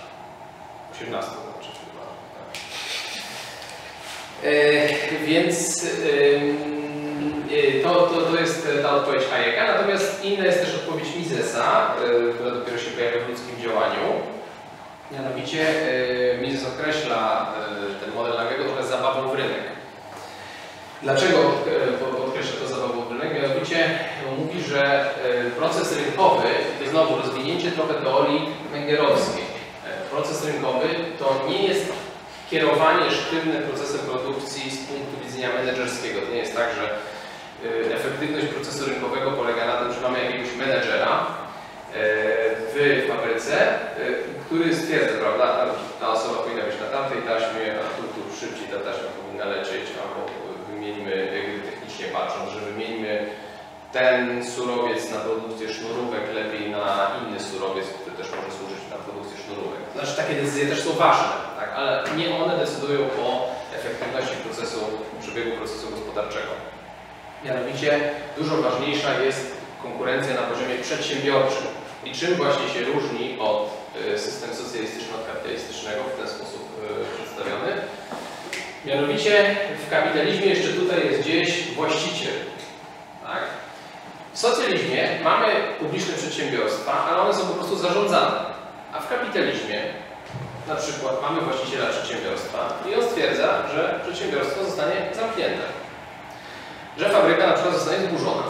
18 znaczy prywatnych, tak. E, więc e, to, to, to jest ta odpowiedź Hayeka, natomiast inna jest też odpowiedź Misesa, e, która dopiero się pojawia w ludzkim działaniu. Mianowicie e, Mises określa e, ten model Langego trochę zabawą w rynek. Dlaczego e, po- podkreśla to zabawą w rynek? Mianowicie no, mówi, że e, proces rynkowy, to znowu rozwinięcie trochę teorii węgierowskiej. E, Proces rynkowy to nie jest kierowanie sztywnym procesem produkcji z punktu widzenia menedżerskiego. To nie jest tak, że y, efektywność procesu rynkowego polega na tym, że mamy jakiegoś menedżera y, w fabryce, y, który stwierdza, prawda, ta, osoba powinna być na tamtej taśmie, a tu, tu szybciej ta taśma powinna lecieć, albo jakby technicznie patrząc, że wymieńmy ten surowiec na produkcję sznurówek lepiej na inny surowiec, który też może służyć na produkcję sznurówek. Znaczy takie decyzje też są ważne, tak? ale nie one decydują o efektywności procesu, przebiegu procesu gospodarczego. Mianowicie dużo ważniejsza jest konkurencja na poziomie przedsiębiorczym. I czym właśnie się różni od y, systemu socjalistyczno-kapitalistycznego w ten sposób y, przedstawiony? Mianowicie w kapitalizmie jeszcze tutaj jest gdzieś właściciel. Tak? W socjalizmie mamy publiczne przedsiębiorstwa, ale one są po prostu zarządzane. A w kapitalizmie na przykład mamy właściciela przedsiębiorstwa i on stwierdza, że przedsiębiorstwo zostanie zamknięte. Że fabryka na przykład zostanie zburzona.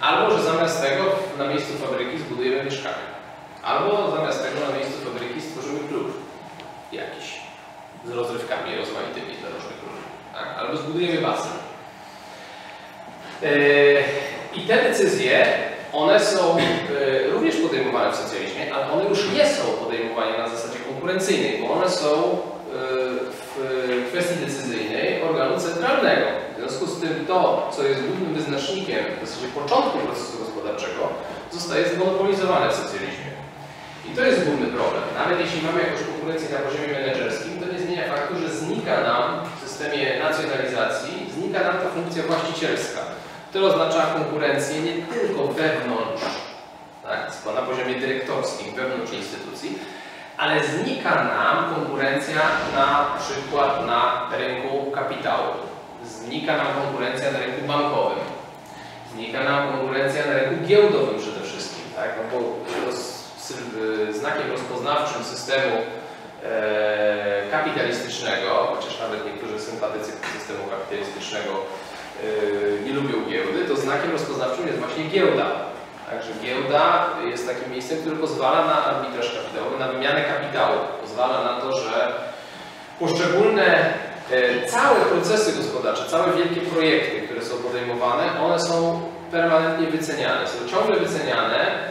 Albo że zamiast tego na miejscu fabryki zbudujemy mieszkanie. Albo zamiast tego na miejscu fabryki stworzymy klub jakiś z rozrywkami rozmaitymi dla różnych ludzi. Tak? Albo zbudujemy basen. Yy, I te decyzje, one są yy, również podejmowane w socjalizmie, ale one już nie są podejmowane na zasadzie konkurencyjnej, bo one są yy, w kwestii decyzyjnej organu centralnego. W związku z tym to, co jest głównym wyznacznikiem w zasadzie początku procesu gospodarczego, zostaje zmonopolizowane w socjalizmie. I to jest główny problem. Nawet jeśli mamy jakąś konkurencję na poziomie menedżerskim, to nie zmienia faktu, że znika nam w systemie nacjonalizacji, znika nam ta funkcja właścicielska. To oznacza konkurencję nie tylko wewnątrz, tak, na poziomie dyrektorskim, wewnątrz instytucji, ale znika nam konkurencja na przykład na rynku kapitału. Znika nam konkurencja na rynku bankowym. Znika nam konkurencja na rynku giełdowym przede wszystkim, tak? No bo roz, znakiem rozpoznawczym systemu e, kapitalistycznego, chociaż nawet niektórzy sympatycy systemu kapitalistycznego e, nie lubią giełdy, to znakiem rozpoznawczym jest właśnie giełda. Także giełda jest takim miejscem, które pozwala na arbitraż kapitałowy, na wymianę kapitału. Pozwala na to, że poszczególne e, całe procesy gospodarcze, całe wielkie projekty, które są podejmowane, one są permanentnie wyceniane. Są ciągle wyceniane.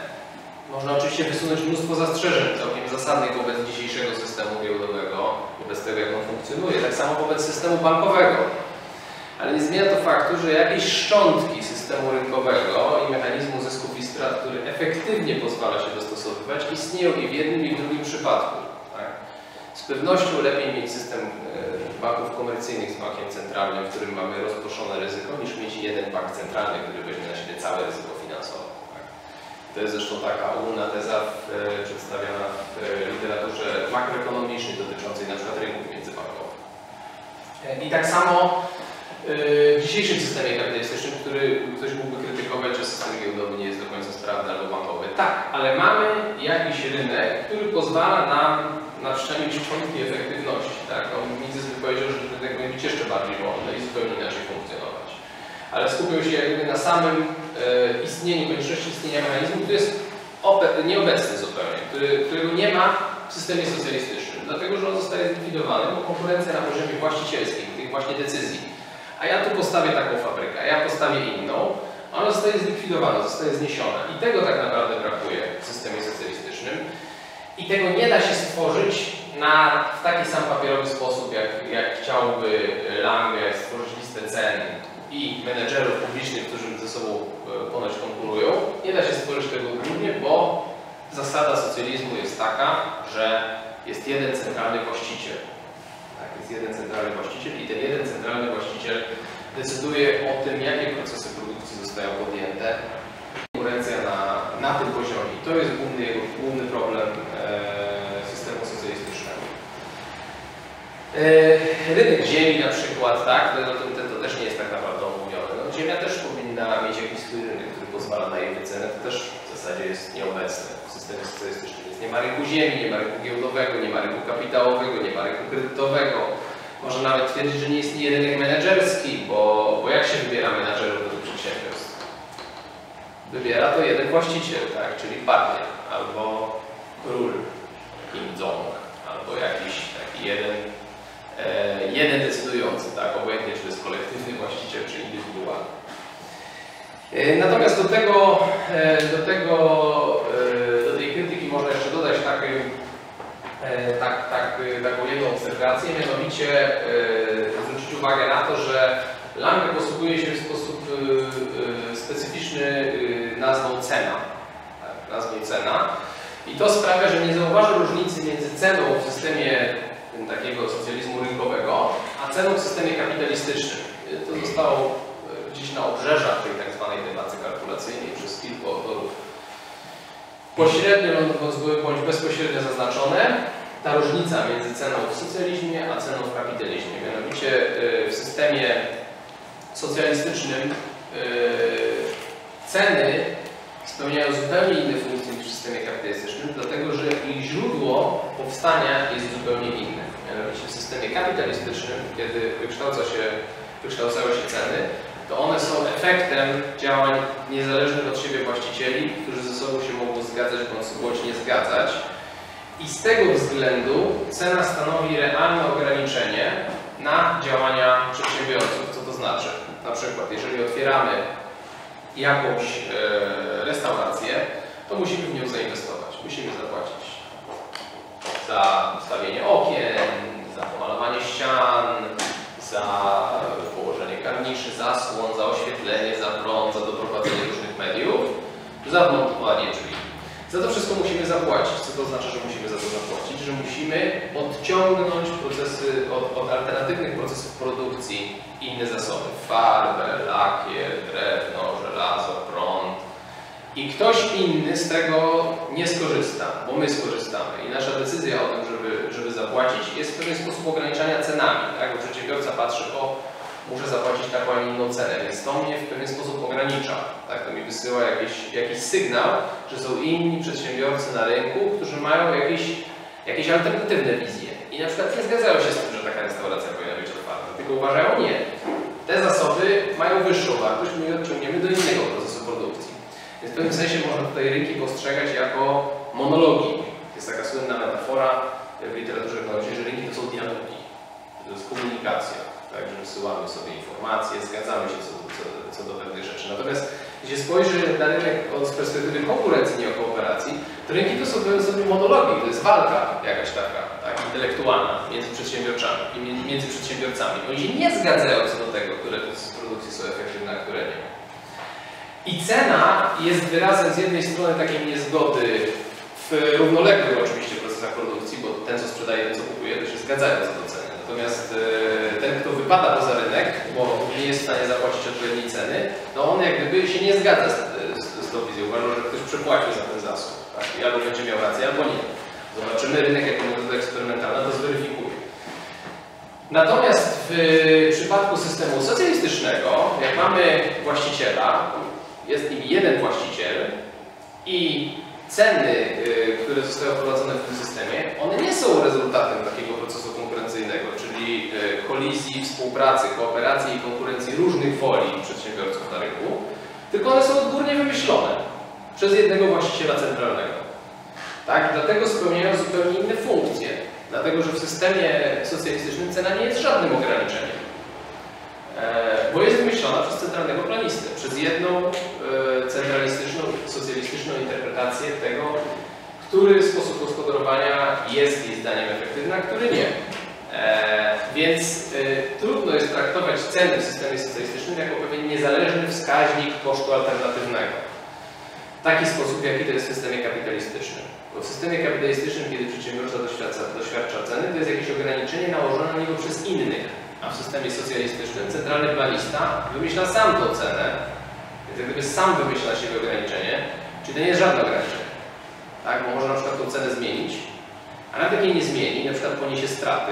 Można oczywiście wysunąć mnóstwo zastrzeżeń całkiem zasadnych wobec dzisiejszego systemu giełdowego, wobec tego, jak on funkcjonuje. Tak samo wobec systemu bankowego. Ale nie zmienia to faktu, że jakieś szczątki systemu rynkowego i mechanizmu zysków i strat, który efektywnie pozwala się dostosowywać, istnieją i w jednym, i w drugim przypadku. Tak? Z pewnością lepiej mieć system e, banków komercyjnych z bankiem centralnym, w którym mamy rozproszone ryzyko, niż mieć jeden bank centralny, który weźmie na siebie całe ryzyko finansowe. Tak? To jest zresztą taka ogólna teza e, przedstawiana w e, literaturze makroekonomicznej dotyczącej przykład rynków międzybankowych. I tak samo w dzisiejszym systemie kapitalistycznym, który ktoś mógłby krytykować, że system giełdowy nie jest do końca sprawny albo bankowy. Tak, ale mamy jakiś rynek, który pozwala nam na wszczęcie szczątki efektywności. Tak? On Mises powiedział, że rynek powinien być jeszcze bardziej wolny i zupełnie inaczej funkcjonować. Ale skupił się jakby na samym e, istnieniu, konieczności istnienia mechanizmu, który jest nieobecny zupełnie, który, którego nie ma w systemie socjalistycznym, dlatego że on zostaje zlikwidowany, bo konkurencja na poziomie właścicielskim, tych właśnie decyzji, a ja tu postawię taką fabrykę, a ja postawię inną, ona zostaje zlikwidowana, zostaje zniesiona. I tego tak naprawdę brakuje w systemie socjalistycznym. I tego nie da się stworzyć na, w taki sam papierowy sposób, jak, jak chciałby Lange stworzyć listę cen i menedżerów publicznych, którzy ze sobą e, ponoć konkurują. Nie da się stworzyć tego głównie, bo zasada socjalizmu jest taka, że jest jeden centralny właściciel jest jeden centralny właściciel i ten jeden centralny właściciel decyduje o tym, jakie procesy produkcji zostają podjęte. Konkurencja na, na tym poziomie to jest główny, jego, główny problem e, systemu socjalistycznego. E, rynek ziemi na przykład, tak, no, no to, to, to też nie jest tak naprawdę omówione. No, ziemia też powinna mieć jakiś swój rynek, który pozwala na jej wycenę, to też w zasadzie jest nieobecne w systemie socjalistycznym. Nie ma rynku ziemi, nie ma rynku giełdowego, nie ma rynku kapitałowego, nie ma rynku kredytowego. Można nawet twierdzić, że nie istnieje rynek menedżerski, bo, bo jak się wybiera menedżerów do tych przedsiębiorstw? Wybiera to jeden właściciel, tak? czyli partner, albo król Kim Jong, albo jakiś taki jeden e, jeden decydujący, tak, obojętnie czy to jest kolektywny właściciel, czy indywidualny. E, Natomiast do tego, e, do tego, e, do tej krytyki można jeszcze dodać taki, e, tak, tak, e, taką jedną obserwację, mianowicie e, zwrócić uwagę na to, że Lange posługuje się w sposób e, e, specyficzny e, nazwą cena. Tak, nazwą cena. I to sprawia, że nie zauważy różnicy między ceną w systemie takiego socjalizmu rynkowego, a ceną w systemie kapitalistycznym. To zostało e, gdzieś na obrzeżach tej tak zwanej debaty kalkulacyjnej przez kilku autorów pośrednio bądź bezpośrednio zaznaczone. Ta różnica między ceną w socjalizmie a ceną w kapitalizmie. Mianowicie e, w systemie socjalistycznym e, ceny spełniają zupełnie inne funkcje niż w systemie kapitalistycznym, dlatego że ich źródło powstania jest zupełnie inne. Mianowicie w systemie kapitalistycznym, kiedy wykształca się, wykształcają się ceny, to one są efektem działań niezależnych od siebie właścicieli, którzy ze sobą się mogą zgadzać bądź, nie zgadzać. I z tego względu cena stanowi realne ograniczenie na działania przedsiębiorców. Co to znaczy? Na przykład, jeżeli otwieramy jakąś e, restaurację, to musimy w nią zainwestować. Musimy zapłacić za ustawienie okien, za pomalowanie ścian, za położenie karniszy, zasłon, za oświetlenie, za prąd, za doprowadzenie różnych mediów, za wmontowanie drzwi. Za to wszystko musimy zapłacić. Co to znaczy, że musimy za to zapłacić? Że musimy odciągnąć procesy od, od alternatywnych procesów produkcji inne zasoby. Farbę, lakier, drewno, żelazo, prąd. I ktoś inny z tego nie skorzysta, bo my skorzystamy. I nasza decyzja o tym, żeby, żeby zapłacić, jest w pewien sposób ograniczania cenami. Tak? Bo przedsiębiorca patrzy, o, muszę zapłacić taką, a inną cenę, więc to mnie w pewien sposób ogranicza. Tak? To mi wysyła jakiś, jakiś sygnał, że są inni przedsiębiorcy na rynku, którzy mają jakieś, jakieś alternatywne wizje. I na przykład nie zgadzają się z tym, że taka restauracja powinna być otwarta, tylko uważają, nie. Te zasoby mają wyższą wartość, my je odciągniemy do innego procesu produkcji. Więc w pewnym sensie można tutaj rynki postrzegać jako monologi. Jest taka słynna metafora w literaturze ekonomicznej, że rynki to są dialogi. To jest komunikacja. Także wysyłamy sobie informacje, zgadzamy się co, co, co do pewnych rzeczy. Natomiast jeśli spojrzy na rynek z perspektywy konkurencji, nie o kooperacji, to rynki to są pewne sobie monologi, to jest walka jakaś taka, tak, intelektualna między przedsiębiorcami i między, przedsiębiorcami. Oni się nie zgadzają co do tego, które procesy produkcji są efektywne, a które nie. I cena jest wyrazem z jednej strony takiej niezgody w równoległych oczywiście procesach produkcji, bo ten, co sprzedaje, ten, co kupuje, to się zgadzają co do ceny. Natomiast e, ten, kto wypada poza rynek, bo nie jest w stanie zapłacić odpowiedniej ceny, to on jak gdyby się nie zgadza z, z, z tą wizją. Uważa, że ktoś przepłacił za ten zasób. Tak? I albo będzie miał rację, albo nie. Zobaczymy rynek jako metoda eksperymentalna, to zweryfikuje. Natomiast w przypadku systemu socjalistycznego, jak mamy właściciela, jest nim jeden właściciel i ceny, y, które zostały wprowadzone w tym systemie, one nie są rezultatem takiego procesu konkurencyjnego, czyli y, kolizji, współpracy, kooperacji i konkurencji różnych woli przedsiębiorców na rynku, tylko one są odgórnie wymyślone przez jednego właściciela centralnego. Tak? Dlatego spełniają zupełnie inne funkcje. Dlatego, że w systemie socjalistycznym cena nie jest żadnym ograniczeniem. E, bo jest wymyślona przez centralnego planistę, przez jedną e, centralistyczną, socjalistyczną interpretację tego, który sposób gospodarowania jest jej zdaniem efektywny, a który nie. E, więc trudno jest traktować ceny w systemie socjalistycznym jako pewien niezależny wskaźnik kosztu alternatywnego. W taki sposób, jaki to jest w systemie kapitalistycznym. Bo w systemie kapitalistycznym, kiedy przedsiębiorca doświadcza, doświadcza ceny, to jest jakieś ograniczenie nałożone na niego przez innych. A w systemie socjalistycznym centralny planista wymyśla sam tą cenę, więc jak gdyby sam wymyśla siebie ograniczenie, czyli to nie jest żadne ograniczenie. Tak? Bo może na przykład tą cenę zmienić, a nawet jak jej nie zmieni, na przykład poniesie straty,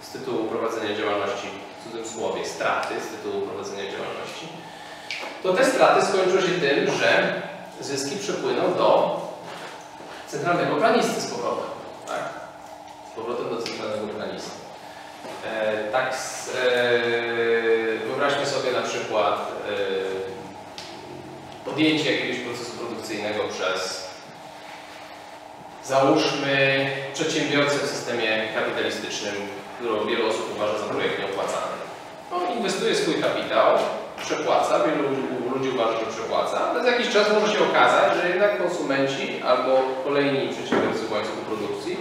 z tytułu prowadzenia działalności, w cudzysłowie, straty z tytułu prowadzenia działalności, to te straty skończą się tym, że zyski przepłyną do centralnego planisty z powrotem. Tak? Z powrotem do centralnego planisty. E, tak, e, wyobraźmy sobie na przykład e, podjęcie jakiegoś procesu produkcyjnego przez załóżmy przedsiębiorcę w systemie kapitalistycznym, którą wiele osób uważa za projekt nieopłacalny. On inwestuje swój kapitał, przepłaca, wielu ludzi uważa, że przepłaca, ale za jakiś czas może się okazać, że jednak konsumenci albo kolejni przedsiębiorcy w łańcuchu produkcji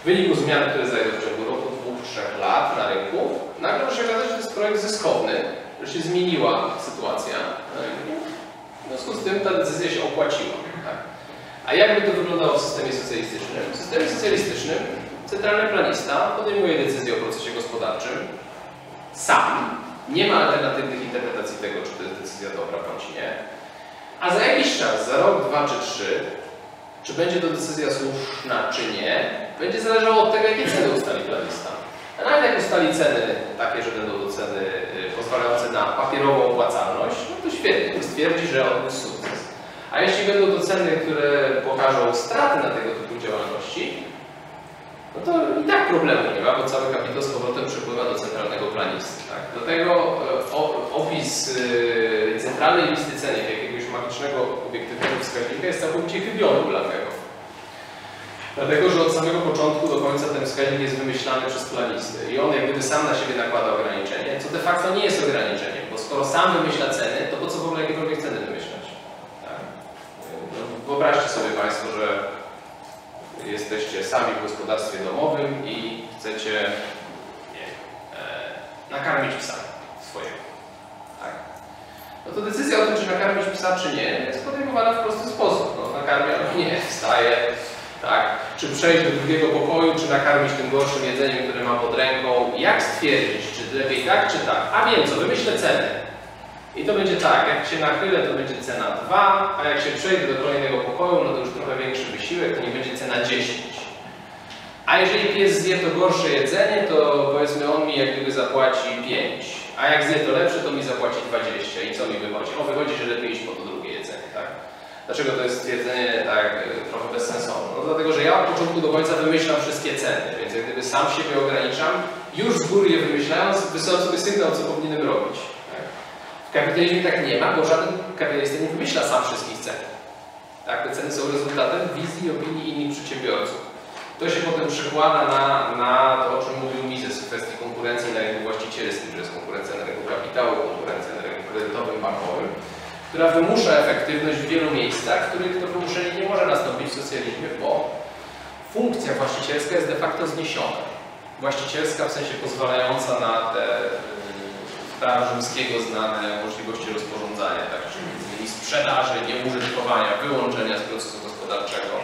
w wyniku zmian, które zajdą w ciągu roku, dwóch, trzech lat na rynku, nagle może się okazać, że to jest projekt zyskowny, że się zmieniła sytuacja na rynku. W związku z tym ta decyzja się opłaciła. Tak? A jakby to wyglądało w systemie socjalistycznym? W systemie socjalistycznym centralny planista podejmuje decyzję o procesie gospodarczym sam, nie ma alternatywnych interpretacji tego, czy to jest decyzja dobra bądź nie. A za jakiś czas, za rok, dwa czy trzy, czy będzie to decyzja słuszna, czy nie, będzie zależało od tego, jakie ceny ustali planista. A nawet jak ustali ceny takie, że będą to ceny y, pozwalające na papierową opłacalność, no to świetnie, stwierdzi, że on jest sukces. A jeśli będą to ceny, które pokażą straty na tego typu działalności, no to i tak problemu nie ma, bo cały kapitał z powrotem przepływa do centralnego planisty. Tak? Do tego e, opis y, centralnej listy cen, jak jakiegoś magicznego, obiektywnego wskaźnika jest całkowicie chybiony u Langego. Dlatego, że od samego początku do końca ten wskaźnik jest wymyślany przez planistę i on jak gdyby sam na siebie nakłada ograniczenie, co de facto nie jest ograniczeniem, bo skoro sam wymyśla ceny, to po co w ogóle jakiekolwiek ceny wymyślać? Tak? No, wyobraźcie sobie Państwo, że jesteście sami w gospodarstwie domowym i chcecie nie, e, nakarmić psa swojego. Tak? No to decyzja o tym, czy nakarmić psa, czy nie, jest podejmowana w prosty sposób. No, nakarmia, no nie, wstaje, tak? Czy przejść do drugiego pokoju, czy nakarmić tym gorszym jedzeniem, które ma pod ręką. Jak stwierdzić, czy lepiej tak, czy tak? A wiem co, wymyślę cenę. I to będzie tak, jak się nachylę, to będzie cena 2, a jak się przejdę do kolejnego pokoju, no to już trochę większy wysiłek, to nie będzie cena 10. A jeżeli pies zje to gorsze jedzenie, to powiedzmy on mi jak gdyby zapłaci 5. A jak zje to lepsze, to mi zapłaci 20. I co mi wychodzi? O, wychodzi, że lepiej iść po to drugie jedzenie, tak? Dlaczego to jest stwierdzenie tak e, trochę bezsensowne? No dlatego, że ja od początku do końca wymyślam wszystkie ceny, więc jak gdyby sam siebie ograniczam, już z góry je wymyślając, wysyłam sobie sygnał, co powinienem robić. Tak? W kapitalizmie tak nie ma, bo żaden kapitalista nie wymyśla sam wszystkich cen. Tak? Te ceny są rezultatem wizji opinii innych przedsiębiorców. To się potem przekłada na, na to, o czym mówił Mises w kwestii konkurencji na rynku właścicielskim, że jest konkurencja na rynku kapitału, konkurencja na rynku kredytowym, bankowym, która wymusza efektywność w wielu miejscach, w których to wymuszenie nie może nastąpić w socjalizmie, bo funkcja właścicielska jest de facto zniesiona. Właścicielska w sensie pozwalająca na te prawa rzymskiego znane możliwości rozporządzania, tak, czyli sprzedaży, nieużytkowania, wyłączenia z procesu gospodarczego,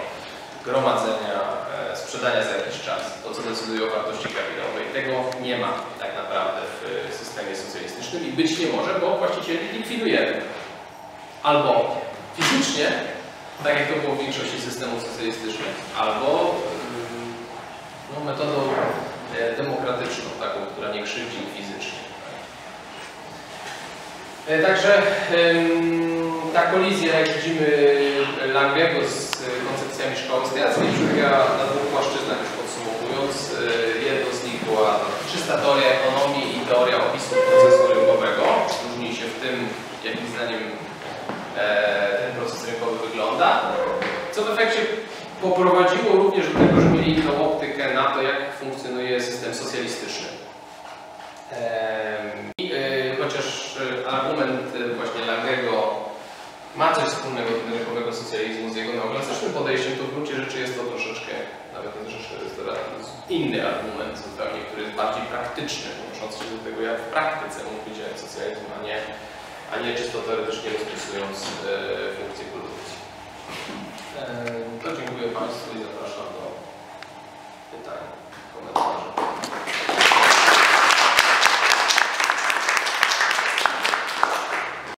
gromadzenia, e, sprzedania za jakiś czas, to co decyduje o wartości kapitałowej. Tego nie ma tak naprawdę w systemie socjalistycznym i być nie może, bo właścicieli likwidujemy. Albo fizycznie, tak jak to było w większości systemów socjalistycznych, albo mm, no, metodą e, demokratyczną, taką, która nie krzywdzi fizycznie. E, Także ta kolizja, jak widzimy, Langego z koncepcjami szkoły stojackiej przebiega na dwóch płaszczyznach, już podsumowując. E, Jedną z nich była czysta teoria ekonomii i teoria opisu procesu rynkowego. Różni się w tym, jakim zdaniem ten proces rynkowy wygląda, co w efekcie poprowadziło również do tego, że mieli inną optykę na to, jak funkcjonuje system socjalistyczny. I e, chociaż e, argument e, właśnie Langego ma coś wspólnego do rynkowego socjalizmu z jego neoklasycznym podejściem, to w gruncie rzeczy jest to troszeczkę, nawet nie troszeczkę, jest to inny argument zupełnie, który jest bardziej praktyczny, odnosząc się do tego, jak w praktyce mógł działać socjalizm, a nie, a nie czysto teoretycznie rozpisując e, funkcje produkcji. E, to dziękuję Państwu i zapraszam do pytań, komentarzy.